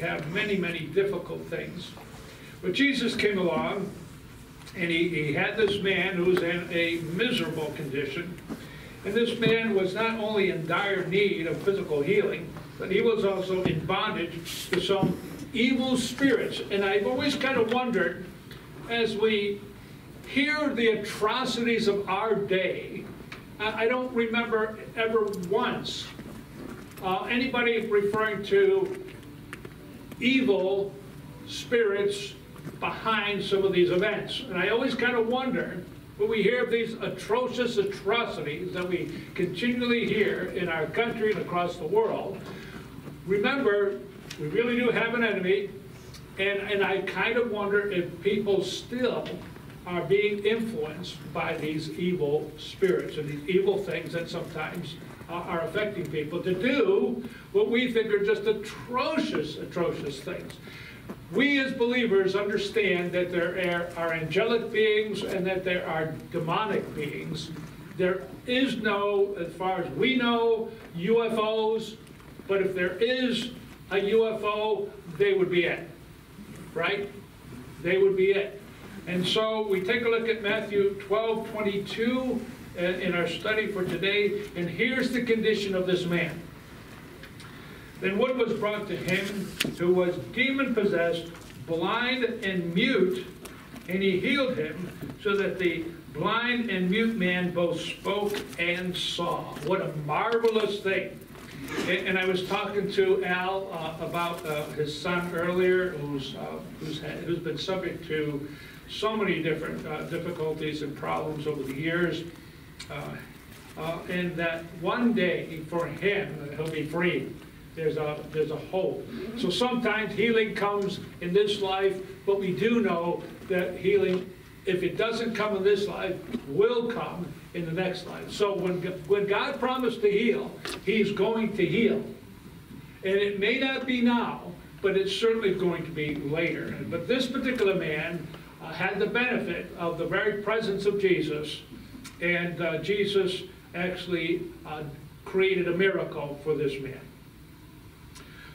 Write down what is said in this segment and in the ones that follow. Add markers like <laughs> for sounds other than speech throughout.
have many, many difficult things. But Jesus came along, and he, he had this man who was in a miserable condition. And this man was not only in dire need of physical healing, but he was also in bondage to some evil spirits. And I've always kind of wondered, as we hear the atrocities of our day, I don't remember ever once uh, anybody referring to evil spirits behind some of these events. And I always kind of wonder when we hear of these atrocious atrocities that we continually hear in our country and across the world, remember, we really do have an enemy, and, and I kind of wonder if people still are being influenced by these evil spirits and these evil things that sometimes are affecting people to do what we think are just atrocious, atrocious things. We as believers understand that there are angelic beings and that there are demonic beings. There is no, as far as we know, UFOs, but if there is a UFO, they would be it, right? They would be it. And so we take a look at Matthew 12, 22 uh, in our study for today, and here's the condition of this man. Then one was brought to him who was demon possessed, blind and mute, and he healed him so that the blind and mute man both spoke and saw. What a marvelous thing. And, I was talking to Al uh, about uh, his son earlier, who's, uh, who's, who's been subject to so many different uh, difficulties and problems over the years. Uh, uh, and that one day for him, he'll be free there's a, there's a hope. So sometimes healing comes in this life, but we do know that healing, if it doesn't come in this life, will come in the next life. So when, when God promised to heal, he's going to heal. And it may not be now, but it's certainly going to be later. But this particular man uh, had the benefit of the very presence of Jesus, and uh, Jesus actually uh, created a miracle for this man.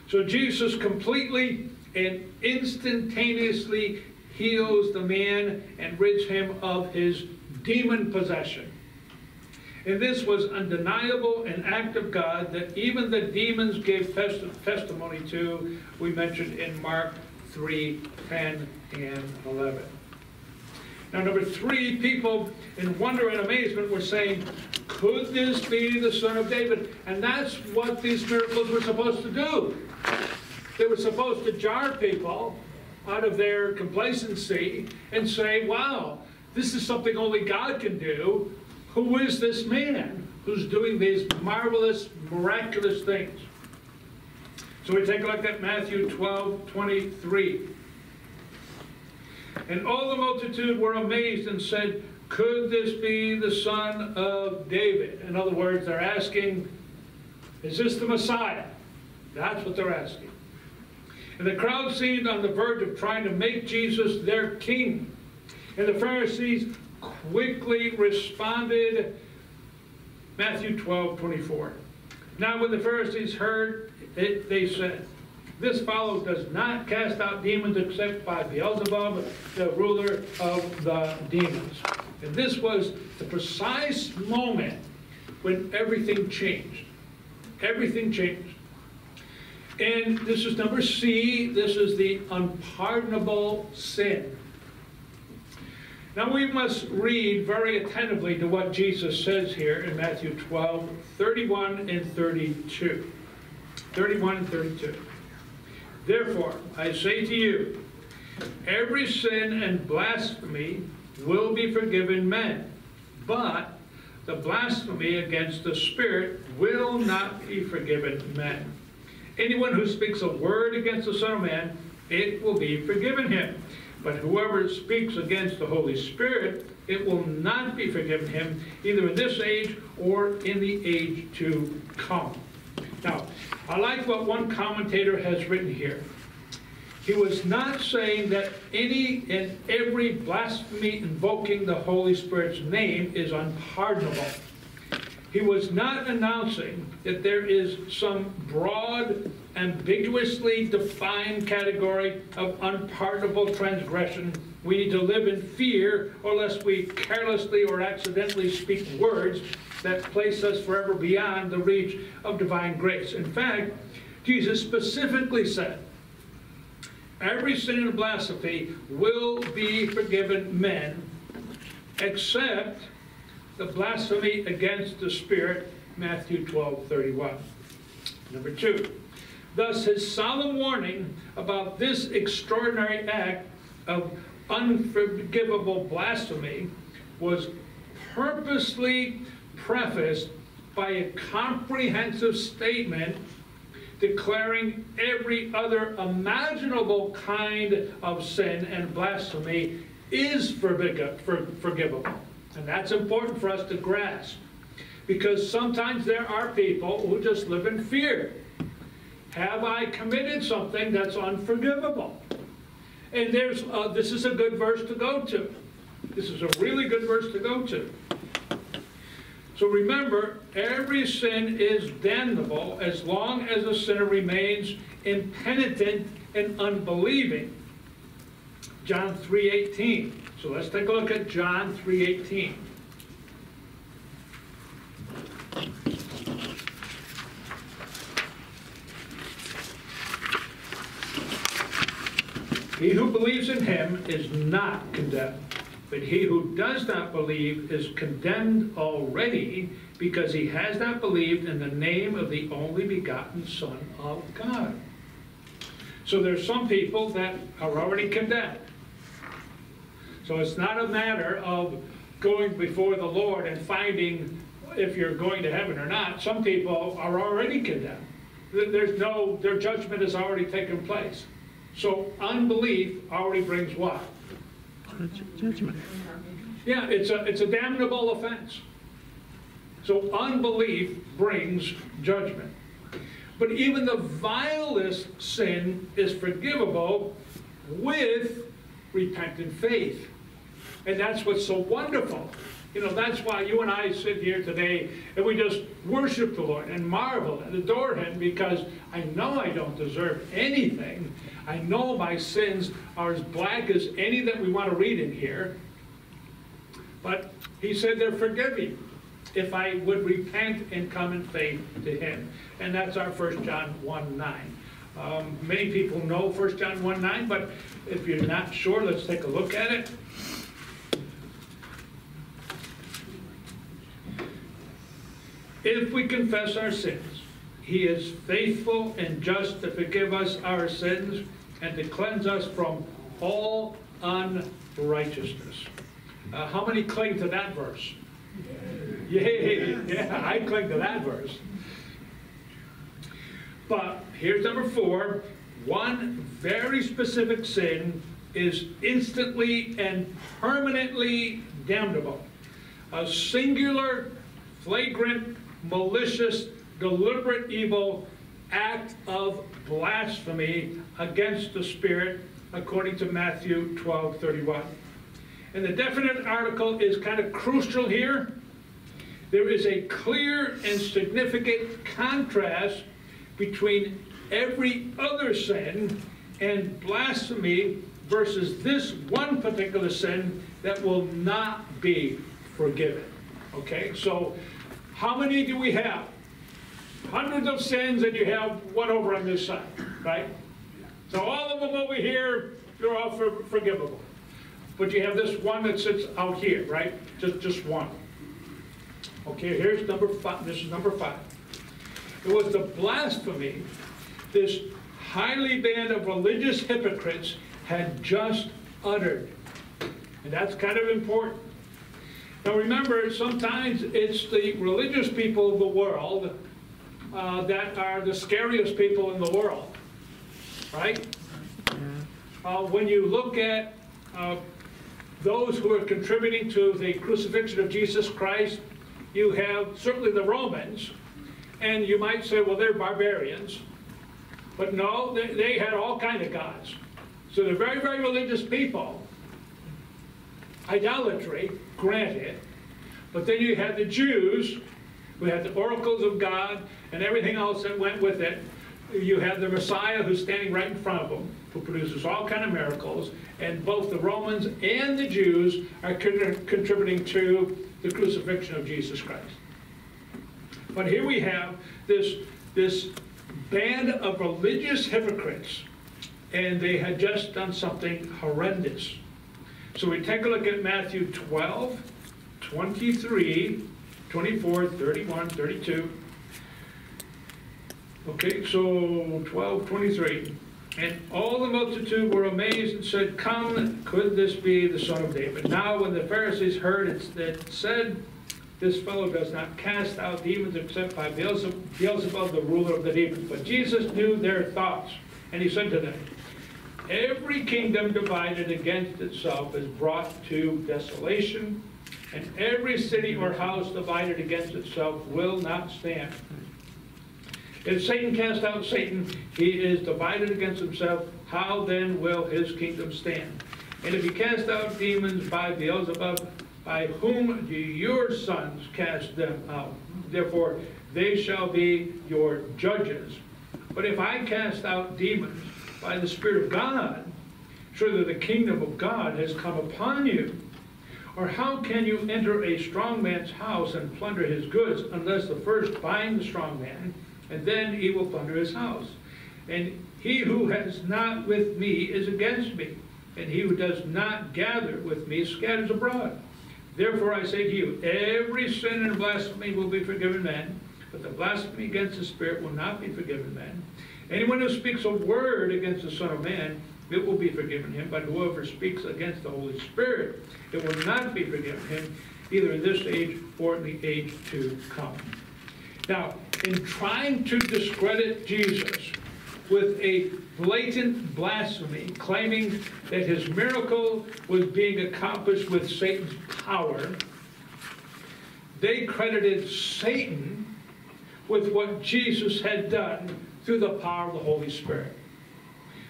So Jesus completely and instantaneously heals the man and rids him of his demon possession. And this was undeniable an act of God that even the demons gave testimony to, we mentioned in Mark 3, 10, and 11. Now, number three, people in wonder and amazement were saying, could this be the son of David? And that's what these miracles were supposed to do. They were supposed to jar people out of their complacency and say, wow, this is something only God can do. Who is this man who's doing these marvelous, miraculous things? So we take a look at Matthew 12, 23. And all the multitude were amazed and said, Could this be the son of David? In other words, they're asking, Is this the Messiah? That's what they're asking. And the crowd seemed on the verge of trying to make Jesus their king. And the Pharisees quickly responded, Matthew 12, 24. Now when the Pharisees heard it, they said, this fellow does not cast out demons except by Beelzebub, the ruler of the demons. And this was the precise moment when everything changed. Everything changed. And this is number C. This is the unpardonable sin. Now we must read very attentively to what Jesus says here in Matthew 12, 31 and 32. 31 and 32. Therefore, I say to you, every sin and blasphemy will be forgiven men, but the blasphemy against the Spirit will not be forgiven men. Anyone who speaks a word against the Son of Man, it will be forgiven him. But whoever speaks against the Holy Spirit, it will not be forgiven him, either in this age or in the age to come. Now, I like what one commentator has written here. He was not saying that any and every blasphemy invoking the Holy Spirit's name is unpardonable. He was not announcing that there is some broad ambiguously defined category of unpardonable transgression. We need to live in fear, or lest we carelessly or accidentally speak words that place us forever beyond the reach of divine grace. In fact, Jesus specifically said, Every sin and blasphemy will be forgiven men, except the blasphemy against the Spirit, Matthew 12, 31. Number two, thus his solemn warning about this extraordinary act of unforgivable blasphemy was purposely prefaced by a comprehensive statement declaring every other imaginable kind of sin and blasphemy is forgivable. And that's important for us to grasp. Because sometimes there are people who just live in fear. Have I committed something that's unforgivable? And there's uh, this is a good verse to go to. This is a really good verse to go to. So remember, every sin is damnable as long as the sinner remains impenitent and unbelieving. John 3.18. So let's take a look at John 3.18. He who believes in him is not condemned. But he who does not believe is condemned already because he has not believed in the name of the only begotten Son of God. So there's some people that are already condemned. So it's not a matter of going before the Lord and finding if you're going to heaven or not. Some people are already condemned. There's no, their judgment has already taken place. So unbelief already brings what? Judgment. Yeah, it's a, it's a damnable offense. So unbelief brings judgment. But even the vilest sin is forgivable with repentant faith. And that's what's so wonderful. You know, that's why you and I sit here today and we just worship the Lord and marvel and adore Him because I know I don't deserve anything. I know my sins are as black as any that we want to read in here. But He said they're forgiven if I would repent and come in faith to Him. And that's our 1 John 1 9. Um, many people know 1 John 1 9, but if you're not sure, let's take a look at it. If we confess our sins, he is faithful and just to forgive us our sins and to cleanse us from all unrighteousness. Uh, how many cling to that verse? <laughs> Yeah, yeah, I cling to that verse. But here's number four. One very specific sin is instantly and permanently damnable. A singular, flagrant malicious, deliberate evil act of blasphemy against the Spirit, according to Matthew 12 31. And the definite article is kind of crucial here. There is a clear and significant contrast between every other sin and blasphemy versus this one particular sin that will not be forgiven. Okay, so how many do we have? Hundreds of sins, and you have one over on this side, right? So all of them over here, they're all for, forgivable. But you have this one that sits out here, right? Just, just one. Okay, here's number five. This is number five. It was the blasphemy this highly band of religious hypocrites had just uttered. And that's kind of important. Now remember, sometimes it's the religious people of the world uh, that are the scariest people in the world, right? Uh, when you look at uh, those who are contributing to the crucifixion of Jesus Christ, you have certainly the Romans, and you might say, well, they're barbarians. But no, they, they had all kind of gods. So they're very, very religious people. Idolatry, granted. But then you had the Jews, who had the oracles of God and everything else that went with it. you have the Messiah who's standing right in front of them, who produces all kind of miracles, and both the Romans and the Jews are con- contributing to the crucifixion of Jesus Christ. But here we have this, this band of religious hypocrites, and they had just done something horrendous. So we take a look at Matthew 12, 23, 24, 31, 32. Okay, so 12, 23. And all the multitude were amazed and said, Come, could this be the son of David? Now when the Pharisees heard it, that said, This fellow does not cast out demons except by Beelzebub, Beelzebub, the ruler of the demons. But Jesus knew their thoughts, and he said to them, Every kingdom divided against itself is brought to desolation, and every city or house divided against itself will not stand. If Satan cast out Satan, he is divided against himself. How then will his kingdom stand? And if he cast out demons by Beelzebub, by whom do your sons cast them out? Therefore, they shall be your judges. But if I cast out demons by the Spirit of God, surely the kingdom of God has come upon you. Or how can you enter a strong man's house and plunder his goods unless the first bind the strong man? And then he will plunder his house. And he who has not with me is against me, and he who does not gather with me scatters abroad. Therefore I say to you, every sin and blasphemy will be forgiven men, but the blasphemy against the Spirit will not be forgiven men. Anyone who speaks a word against the Son of Man, it will be forgiven him, but whoever speaks against the Holy Spirit, it will not be forgiven him, either in this age or in the age to come. Now, in trying to discredit Jesus with a blatant blasphemy, claiming that his miracle was being accomplished with Satan's power, they credited Satan with what Jesus had done through the power of the Holy Spirit.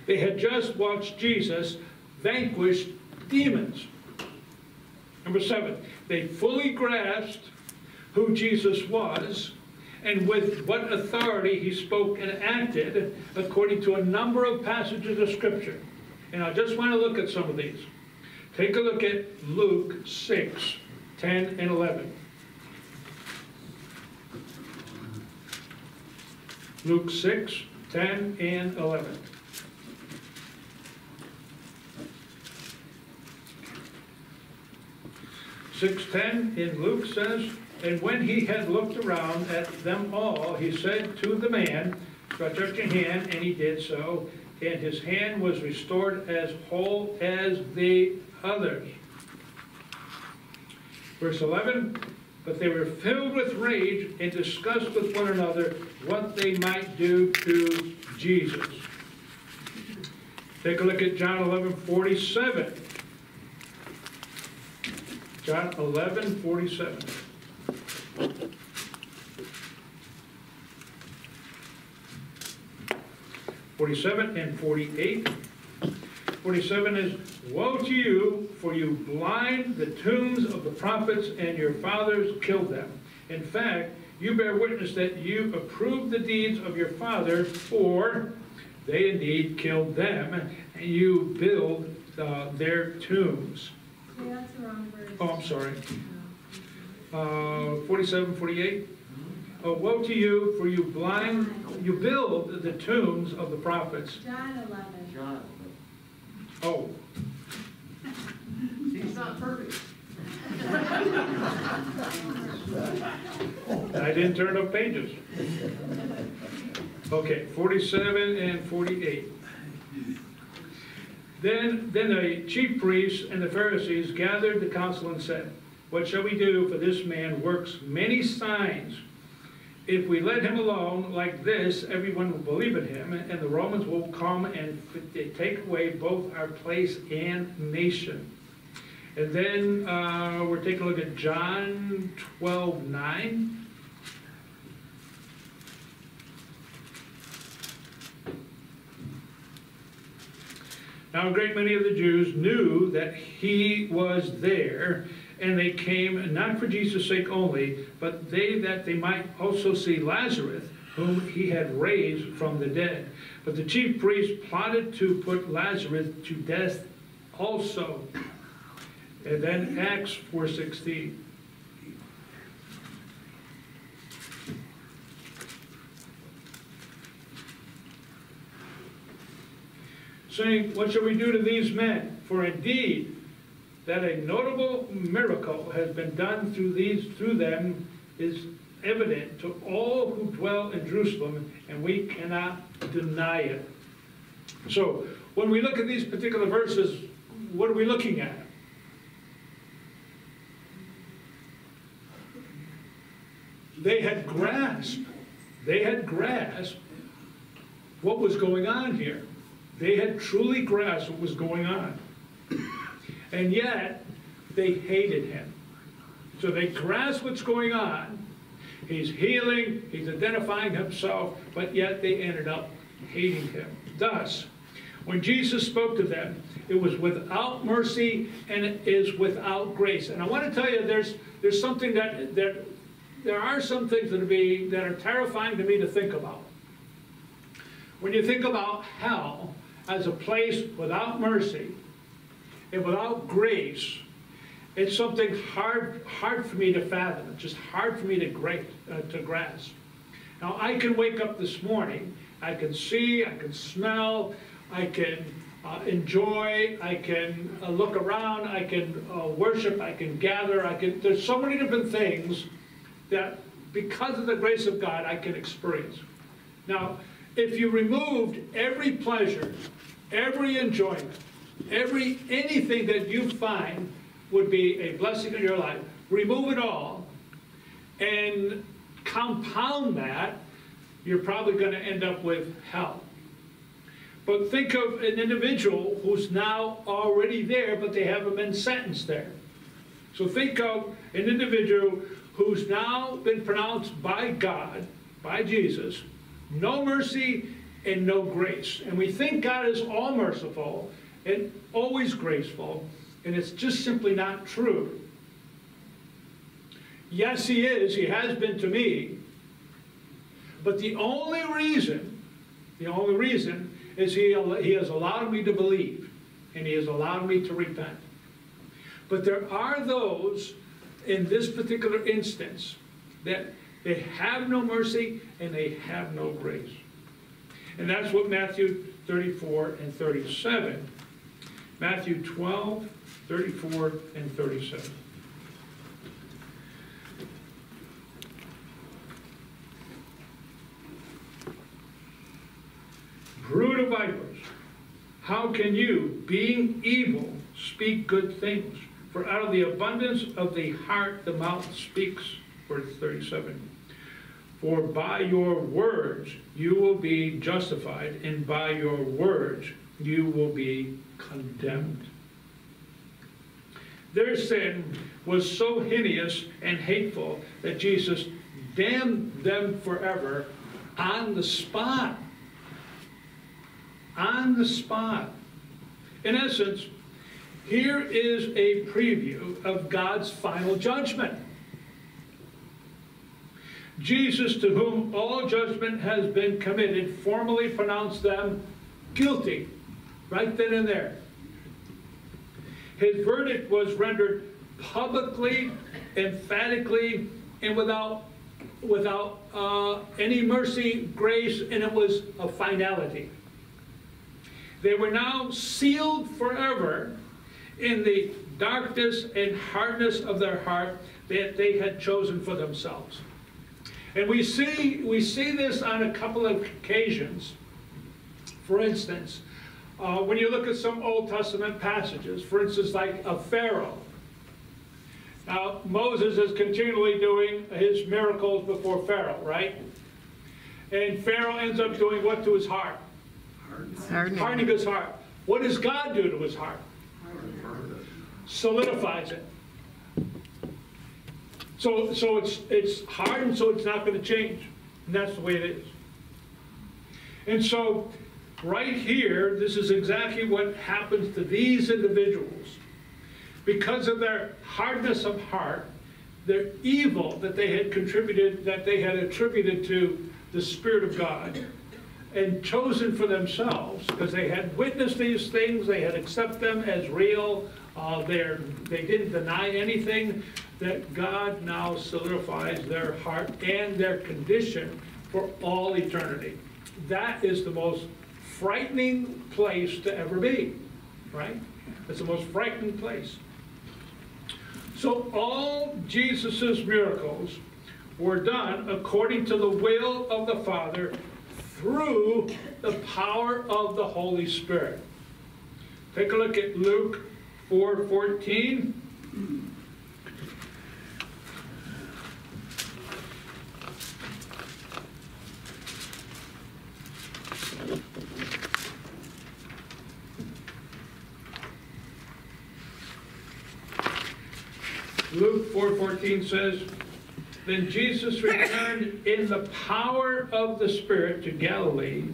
They had just watched Jesus vanquish demons. Number seven, they fully grasped who Jesus was and with what authority he spoke and acted according to a number of passages of Scripture. And I just want to look at some of these. Take a look at Luke 6, 10 and 11. Luke 6, 10 and 11. Six ten in Luke says, and when he had looked around at them all, he said to the man, Stretch out your hand, and he did so, and his hand was restored as whole as the others. Verse 11, but they were filled with rage and discussed with one another what they might do to Jesus. Take a look at John 11, 47. John 11, 47. 47 and 48. 47 is, Woe to you, for you blind the tombs of the prophets, and your fathers killed them. In fact, you bear witness that you approve the deeds of your fathers, for they indeed killed them, and you build uh, their tombs. Yeah, that's the wrong verse. Oh, I'm sorry. Uh, 47, 48. Oh, woe to you, for you blind, you build the tombs of the prophets. John eleven. John, Oh, <laughs> he's not perfect. I didn't turn up pages. Okay, 47 and 48. Then, then the chief priests and the Pharisees gathered the council and said, What shall we do? For this man works many signs. If we let him alone like this, everyone will believe in him, and the Romans will come and take away both our place and nation. And then uh, we're taking a look at John 12, 9. Now, a great many of the Jews knew that he was there, and they came not for Jesus' sake only, but they that they might also see Lazarus, whom he had raised from the dead. But the chief priests plotted to put Lazarus to death also. And then Acts 4:16. Saying, What shall we do to these men? For indeed, that a notable miracle has been done through these, through them is evident to all who dwell in Jerusalem, and we cannot deny it. So, when we look at these particular verses, what are we looking at? They had grasped, they had grasped what was going on here. They had truly grasped what was going on. And yet, they hated him. So they grasp what's going on. He's healing, he's identifying himself, but yet they ended up hating him. Thus, when Jesus spoke to them, it was without mercy and it is without grace. And I want to tell you, there's there's something that that there are some things that be that are terrifying to me to think about. When you think about hell as a place without mercy and without grace, it's something hard, hard for me to fathom. It's just hard for me to, great, uh, to grasp. Now, I can wake up this morning, I can see, I can smell, I can uh, enjoy, I can uh, look around, I can uh, worship, I can gather, I can, there's so many different things that because of the grace of God, I can experience. Now, if you removed every pleasure, every enjoyment, every anything that you find would be a blessing in your life, remove it all, and compound that, you're probably going to end up with hell. But think of an individual who's now already there, but they haven't been sentenced there. So think of an individual who's now been pronounced by God, by Jesus, no mercy and no grace. And we think God is all merciful and always graceful, and it's just simply not true. Yes, He is, He has been to me, but the only reason, the only reason is He, he has allowed me to believe, and He has allowed me to repent. But there are those in this particular instance that they have no mercy and they have no grace. And that's what Matthew 34 and 37. Matthew 12, 34, and 37. Brood of vipers, how can you, being evil, speak good things? For out of the abundance of the heart the mouth speaks. Verse 37. For by your words you will be justified, and by your words you will be condemned. Their sin was so heinous and hateful that Jesus damned them forever on the spot. On the spot. In essence, here is a preview of God's final judgment. Jesus, to whom all judgment has been committed, formally pronounced them guilty, right then and there. His verdict was rendered publicly, emphatically, and without, without uh, any mercy, grace, and it was a finality. They were now sealed forever in the darkness and hardness of their heart that they had chosen for themselves. And we see, we see this on a couple of occasions. For instance, uh, when you look at some Old Testament passages, for instance, like a Pharaoh. Now, Moses is continually doing his miracles before Pharaoh, right? And Pharaoh ends up doing what to his heart? Hardening. Hardening his heart. What does God do to his heart? Solidifies it. So, so it's, it's hardened, so it's not going to change. And that's the way it is. And so, right here, this is exactly what happens to these individuals. Because of their hardness of heart, their evil that they had contributed, that they had attributed to the Spirit of God and chosen for themselves, because they had witnessed these things, they had accepted them as real, uh, they didn't deny anything, that God now solidifies their heart and their condition for all eternity. That is the most frightening place to ever be, right? It's the most frightening place. So all Jesus's miracles were done according to the will of the Father through the power of the Holy Spirit. Take a look at Luke 4:14. Luke 4:14 says, Then Jesus returned in the power of the Spirit to Galilee,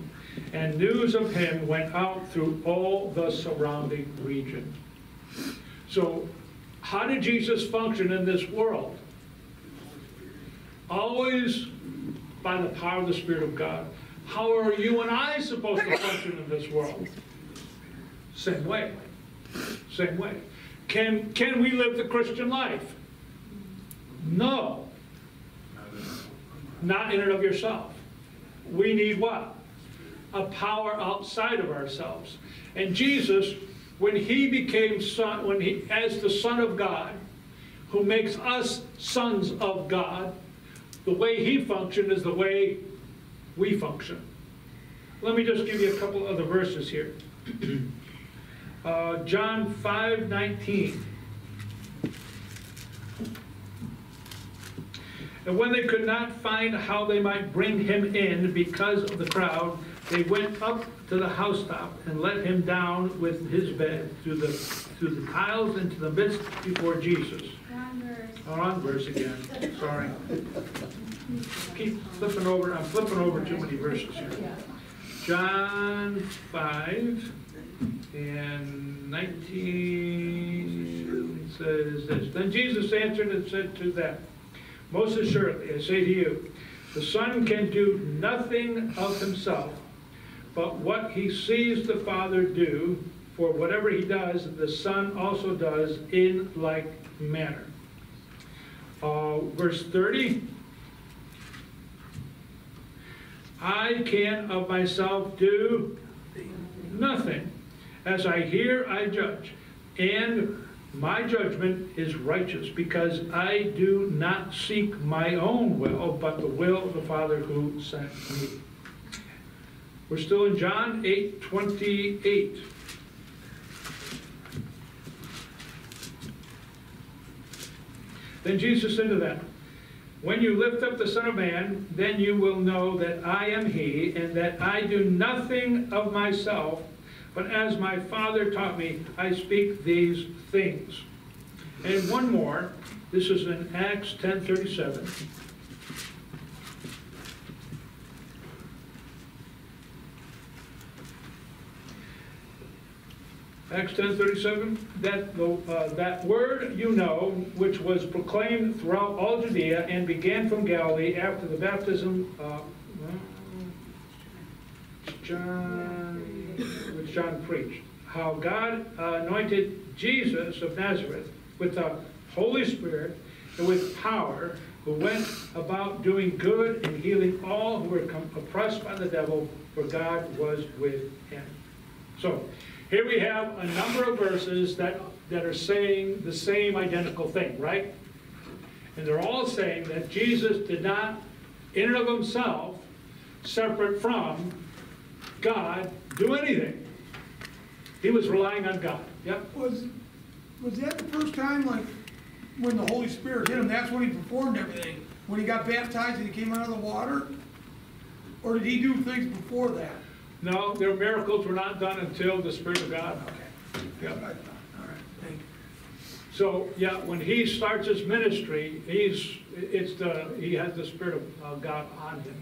and news of him went out through all the surrounding region. So, how did Jesus function in this world? Always by the power of the Spirit of God. How are you and I supposed to function in this world? Same way. Same way. Can, can we live the Christian life? No. Not in and of yourself. We need what? A power outside of ourselves. And Jesus, when he became son, when he, as the Son of God, who makes us sons of God, the way he functioned is the way we function. Let me just give you a couple other verses here. <clears throat> Uh, John 5 19. And when they could not find how they might bring him in because of the crowd, they went up to the housetop and let him down with his bed through the, through the tiles into the midst before Jesus. Wrong verse. Wrong verse again, sorry. Keep flipping over, I'm flipping over too many verses here. John 5 and 19 says this. Then Jesus answered and said to them, Most assuredly, I say to you, the Son can do nothing of himself, but what he sees the Father do, for whatever he does, the Son also does in like manner. Uh, verse 30. I can of myself do nothing. As I hear, I judge. And my judgment is righteous because I do not seek my own will, but the will of the Father who sent me. We're still in John 8 28. Then Jesus said to them, When you lift up the Son of Man, then you will know that I am He, and that I do nothing of myself, but as my Father taught me, I speak these things. And one more, this is in Acts 10:37. Acts 10:37, that, the, uh, that word you know, which was proclaimed throughout all Judea and began from Galilee after the baptism, uh, John, John preached, how God anointed Jesus of Nazareth with the Holy Spirit and with power, who went about doing good and healing all who were oppressed by the devil, for God was with him. So, here we have a number of verses that, that are saying the same identical thing, right? And they're all saying that Jesus did not, in and of himself, separate from God, do anything. He was relying on God. Yep. Was, was that the first time, like, when the Holy Spirit hit him, that's when he performed everything? When he got baptized and he came out of the water? Or did he do things before that? No, their miracles were not done until the Spirit of God. Okay. Yep. All right, thank you. So, yeah, when he starts his ministry, he's, it's the, he has the Spirit of God on him.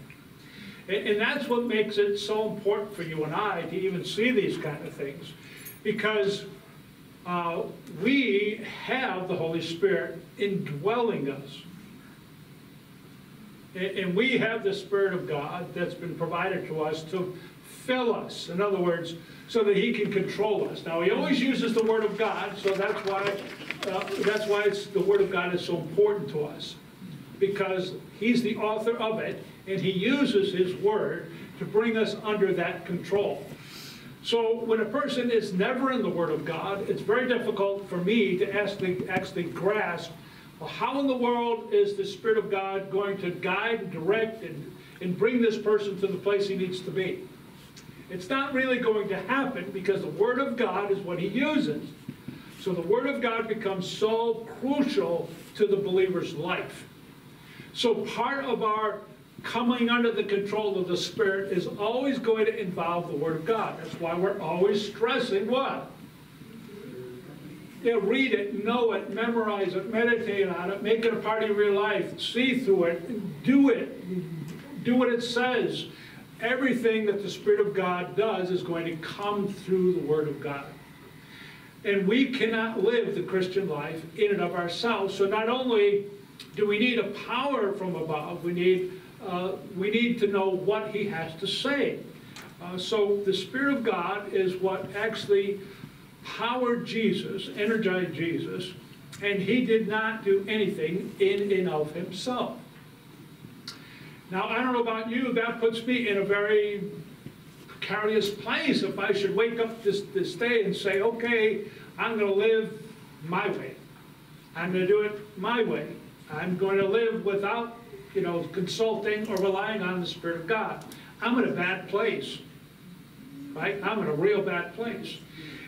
And, that's what makes it so important for you and I to even see these kind of things. Because uh, we have the Holy Spirit indwelling us. And, and we have the Spirit of God that's been provided to us to fill us. In other words, so that He can control us. Now, He always uses the Word of God, so that's why, uh, that's why it's, the Word of God is so important to us. Because He's the author of it, and He uses His Word to bring us under that control. So when a person is never in the Word of God, it's very difficult for me to actually, actually grasp, well, how in the world is the Spirit of God going to guide, direct, and, and bring this person to the place he needs to be? It's not really going to happen because the Word of God is what he uses. So the Word of God becomes so crucial to the believer's life. So part of our coming under the control of the Spirit is always going to involve the Word of God. That's why we're always stressing what? Yeah, read it, know it, memorize it, meditate on it, make it a part of your life, see through it, do it, do what it says. Everything that the Spirit of God does is going to come through the Word of God. And we cannot live the Christian life in and of ourselves. So not only do we need a power from above, we need, uh, we need to know what He has to say. Uh, so the Spirit of God is what actually powered Jesus, energized Jesus, and He did not do anything in and of Himself. Now, I don't know about you, that puts me in a very precarious place if I should wake up this, this day and say, okay, I'm going to live my way. I'm going to do it my way. I'm going to live without, you know, consulting or relying on the Spirit of God. I'm in a bad place, right? I'm in a real bad place.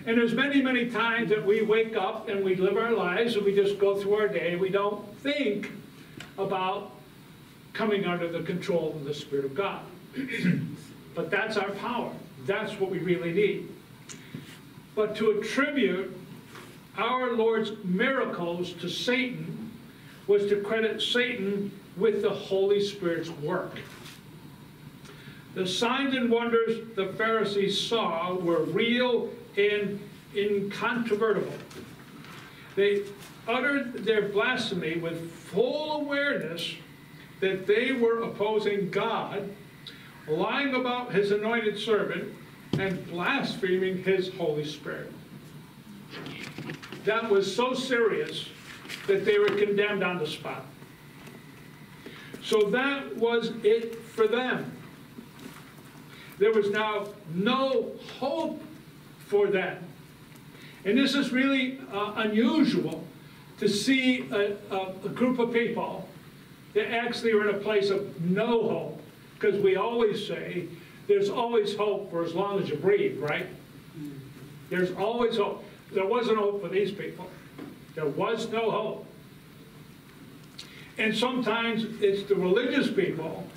And there's many, many times that we wake up and we live our lives and we just go through our day. We don't think about coming under the control of the Spirit of God. <clears throat> but that's our power. That's what we really need. But to attribute our Lord's miracles to Satan was to credit Satan with the Holy Spirit's work. The signs and wonders the Pharisees saw were real and incontrovertible. They uttered their blasphemy with full awareness that they were opposing God, lying about his anointed servant, and blaspheming his Holy Spirit. That was so serious that they were condemned on the spot. So that was it for them. There was now no hope for them. And this is really uh, unusual to see a, a, a group of people that actually are in a place of no hope. Because we always say there's always hope for as long as you breathe, right? There's always hope. There wasn't hope for these people. There was no hope. And sometimes it's the religious people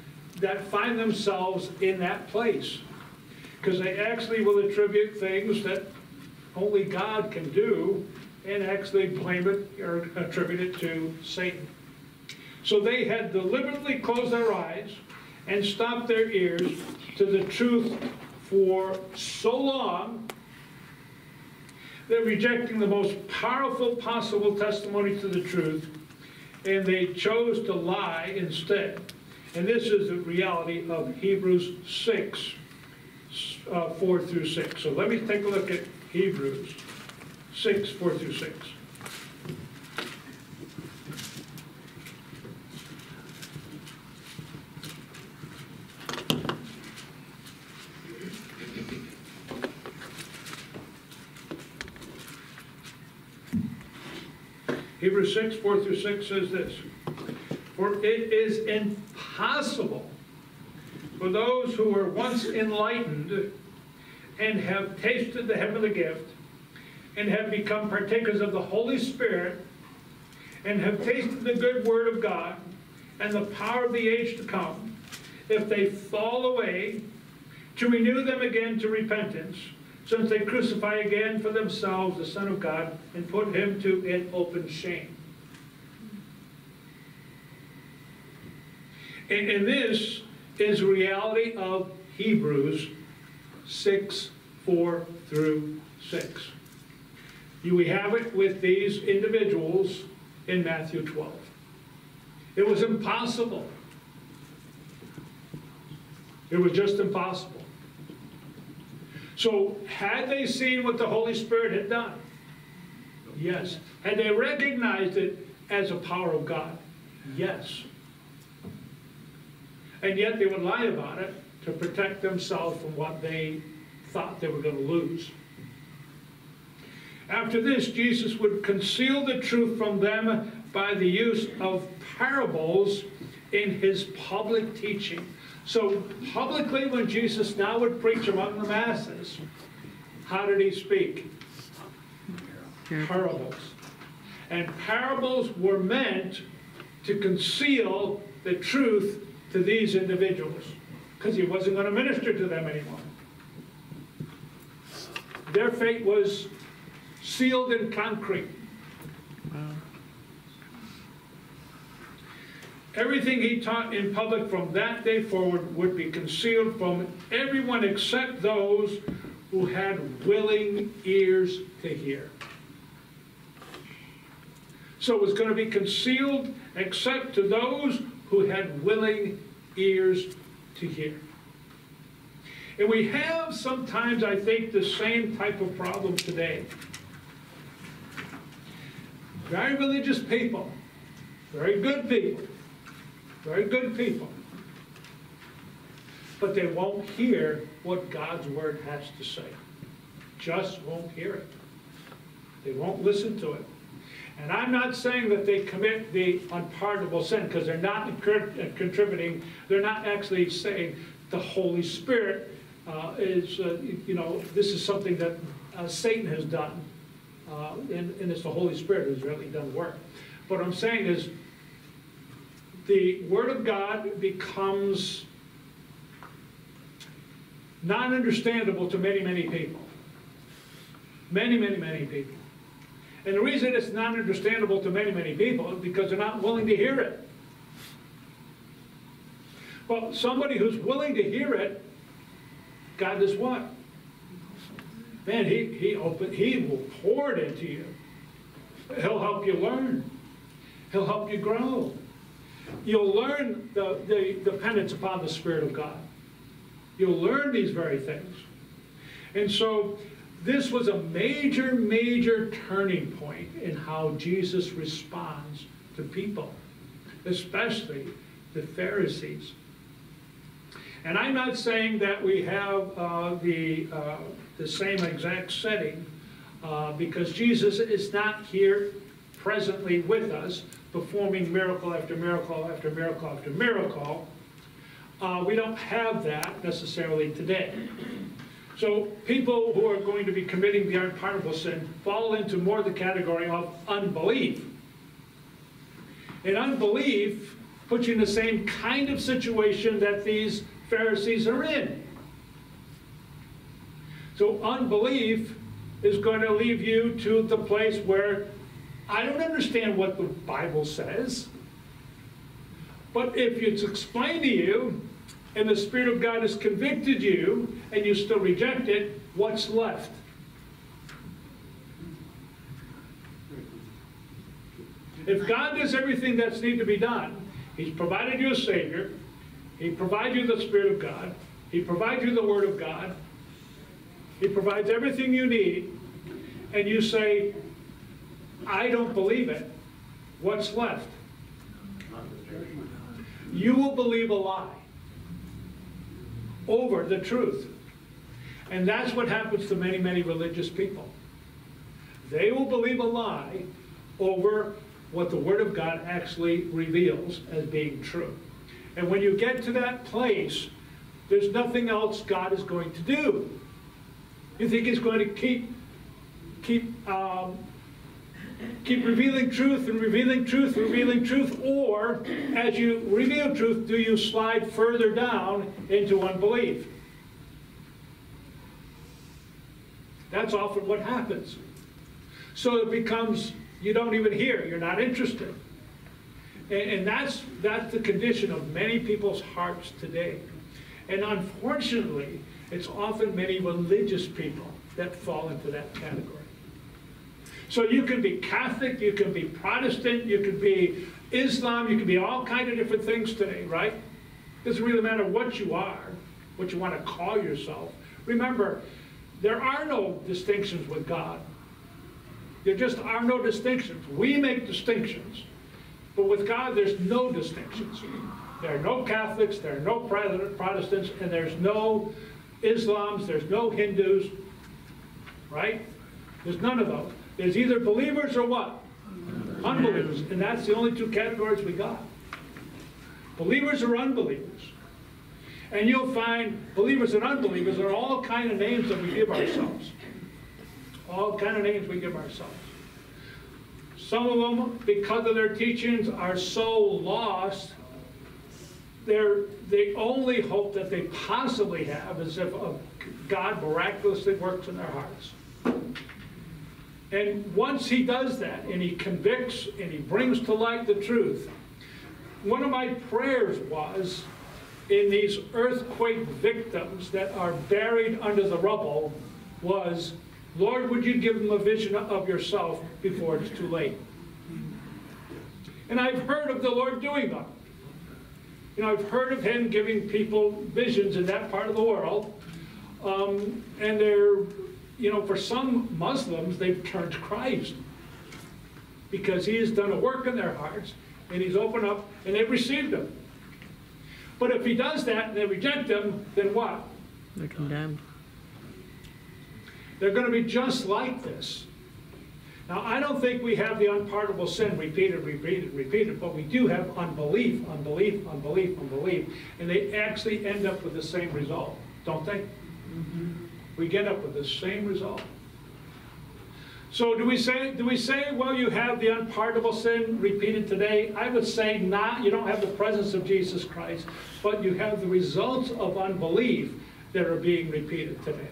that find themselves in that place. Because they actually will attribute things that only God can do and actually blame it or attribute it to Satan. So they had deliberately closed their eyes and stopped their ears to the truth for so long that rejecting the most powerful possible testimony to the truth, and they chose to lie instead. And this is the reality of Hebrews 6, uh, 4 through 6. So let me take a look at Hebrews 6, 4 through 6. Hebrews 6, 4 through 6 says this For it is impossible for those who were once enlightened and have tasted the heavenly gift and have become partakers of the Holy Spirit and have tasted the good word of God and the power of the age to come, if they fall away, to renew them again to repentance, since they crucify again for themselves the Son of God and put him to an open shame. And, and this is reality of Hebrews 6, 4 through 6. You, we have it with these individuals in Matthew 12. It was impossible It was just impossible. So had they seen what the Holy Spirit had done? Yes. Had they recognized it as a power of God? Yes. And yet they would lie about it to protect themselves from what they thought they were going to lose. After this, Jesus would conceal the truth from them by the use of parables in his public teaching. So, publicly, when Jesus now would preach among the masses, how did he speak? Parables. And parables were meant to conceal the truth to these individuals because he wasn't going to minister to them anymore. Their fate was sealed in concrete. Everything he taught in public from that day forward would be concealed from everyone except those who had willing ears to hear. So it was going to be concealed except to those who had willing ears to hear. And we have sometimes, I think, the same type of problem today. Very religious people, very good people, very good people. But they won't hear what God's word has to say. Just won't hear it. They won't listen to it. And I'm not saying that they commit the unpardonable sin because they're not contributing, they're not actually saying the Holy Spirit uh, is, uh, you know, this is something that uh, Satan has done. Uh, and, and it's the Holy Spirit who's really done work. What I'm saying is the Word of God becomes non understandable to many, many people. Many, many, many people. And the reason it's not understandable to many, many people is because they're not willing to hear it. Well, somebody who's willing to hear it, God does what? Man, he, he, open, he will pour it into you. He'll help you learn. He'll help you grow. You'll learn the, the dependence upon the Spirit of God. You'll learn these very things. And so this was a major, major turning point in how Jesus responds to people, especially the Pharisees. And I'm not saying that we have uh, the, uh, the same exact setting, uh, because Jesus is not here presently with us, performing miracle after miracle after miracle after miracle. Uh, we don't have that necessarily today. So people who are going to be committing the unpardonable sin fall into more the category of unbelief. And unbelief puts you in the same kind of situation that these Pharisees are in. So unbelief is going to leave you to the place where I don't understand what the Bible says. But if it's explained to you, and the Spirit of God has convicted you and you still reject it, what's left? If God does everything that's need to be done, He's provided you a Savior, He provides you the Spirit of God, He provides you the Word of God, He provides everything you need, and you say, I don't believe it, what's left? You will believe a lie over the truth. And that's what happens to many, many religious people. They will believe a lie over what the Word of God actually reveals as being true. And when you get to that place, there's nothing else God is going to do. You think He's going to keep, keep um, keep revealing truth and revealing truth, revealing truth, or as you reveal truth, do you slide further down into unbelief? That's often what happens. So it becomes, you don't even hear, you're not interested. And, and that's, that's the condition of many people's hearts today. And unfortunately, it's often many religious people that fall into that category. So you can be Catholic, you can be Protestant, you can be Islam, you can be all kind of different things today, right? It Doesn't really matter what you are. what you want to call yourself. Remember, there are no distinctions with God. There just are no distinctions. We make distinctions, but with God, there's no distinctions. There are no Catholics, there are no Protestants, and there's no Islams, there's no Hindus, right? There's none of those. There's either believers or what? Unbelievers. And that's the only two categories we got. Believers or unbelievers. And you'll find believers and unbelievers are all kind of names that we give ourselves. All kind of names we give ourselves. Some of them, because of their teachings, are so lost, they're, the only hope that they possibly have is if God miraculously works in their hearts. And once he does that, and he convicts and he brings to light the truth, one of my prayers was in these earthquake victims that are buried under the rubble was, Lord, would you give them a vision of yourself before it's too late? And I've heard of the Lord doing that. You know, I've heard of him giving people visions in that part of the world. Um, and they're, you know, for some Muslims, they've turned to Christ because he has done a work in their hearts and he's opened up and they've received him. But if he does that and they reject him, then what? They're condemned. They're going to be just like this. Now, I don't think we have the unpardonable sin repeated, repeated, repeated, but we do have unbelief, unbelief, unbelief, unbelief, and they actually end up with the same result, don't they? Mm-hmm. We get up with the same result. So do we say, do we say, well, you have the unpardonable sin repeated today? I would say not, you don't have the presence of Jesus Christ, but you have the results of unbelief that are being repeated today.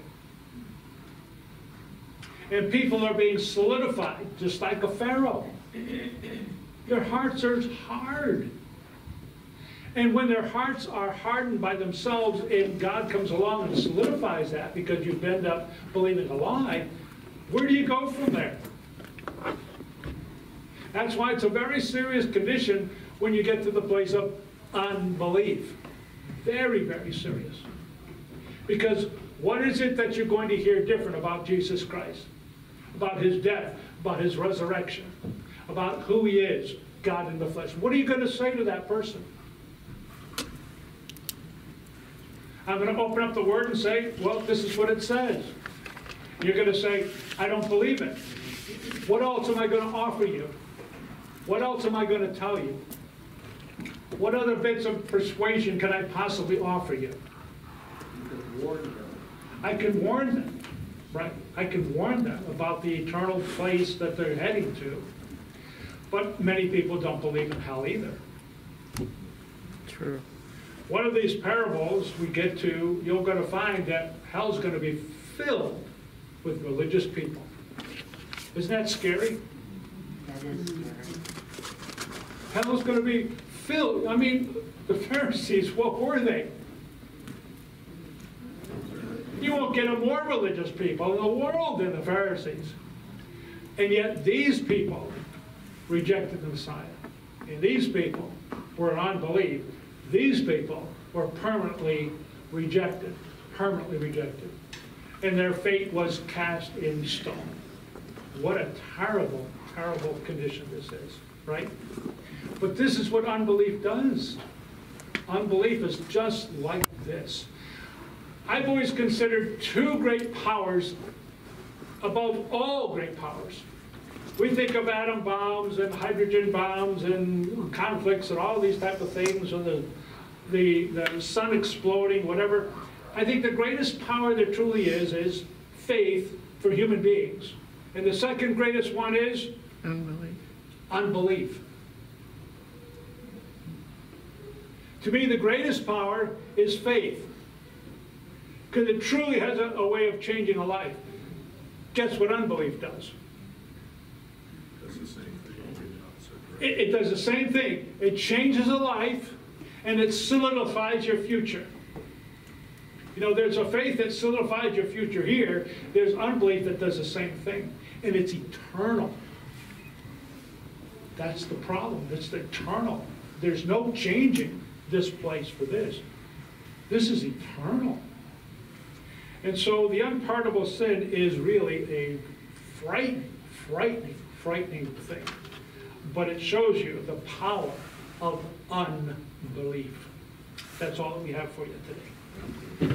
And people are being solidified, just like a Pharaoh. Their hearts are hard. And when their hearts are hardened by themselves, and God comes along and solidifies that because you've ended up believing a lie, where do you go from there? That's why it's a very serious condition when you get to the place of unbelief. Very, very serious. Because what is it that you're going to hear different about Jesus Christ? About his death, about his resurrection, about who he is, God in the flesh. What are you going to say to that person? I'm going to open up the word and say, well, this is what it says. You're going to say, I don't believe it. What else am I going to offer you? What else am I going to tell you? What other bits of persuasion can I possibly offer you? I can warn them, right? I can warn them about the eternal place that they're heading to. But many people don't believe in hell either. True. One of these parables we get to, you're going to find that hell's going to be filled with religious people. Isn't that scary? That is scary. Hell's going to be filled. I mean, the Pharisees, what were they? You won't get a more religious people in the world than the Pharisees. And yet these people rejected the Messiah. And these people were in unbelief. These people were permanently rejected, permanently rejected. And their fate was cast in stone. What a terrible, terrible condition this is, right? But this is what unbelief does. Unbelief is just like this. I've always considered two great powers above all great powers. We think of atom bombs and hydrogen bombs and conflicts and all these type of things, and the, the, the sun exploding, whatever. I think the greatest power there truly is, is faith for human beings. And the second greatest one is Unbelief. unbelief. To me, the greatest power is faith. Because it truly has a, a way of changing a life. Guess what unbelief does? That's the same thing. It, it does the same thing. It changes a life and it solidifies your future. You know, there's a faith that solidifies your future here. There's unbelief that does the same thing. And it's eternal. That's the problem. It's eternal. There's no changing this place for this. This is eternal. And so the unpardonable sin is really a frightening, frightening, frightening thing. But it shows you the power of unbelief. That's all we have for you today.